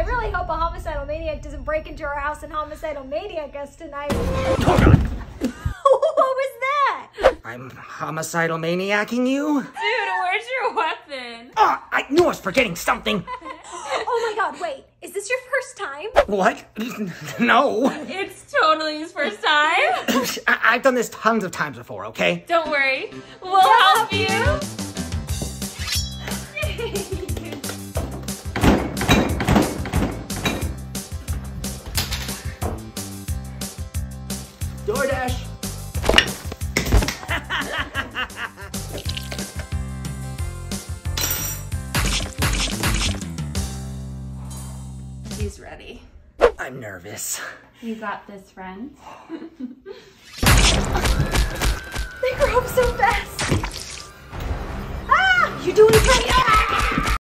Wow, I really hope a homicidal maniac doesn't break into our house and homicidal maniac us tonight. What was that? I'm homicidal maniacing you? Dude, where's your weapon? Oh, I knew I was forgetting something. Oh my god, wait. Is this your first time? What? No. It's totally his first time. I- I've done this tons of times before, okay? Don't worry, we'll DoorDash. He's ready. I'm nervous. You got this, friend. They grow up so fast. Ah! You doing it right?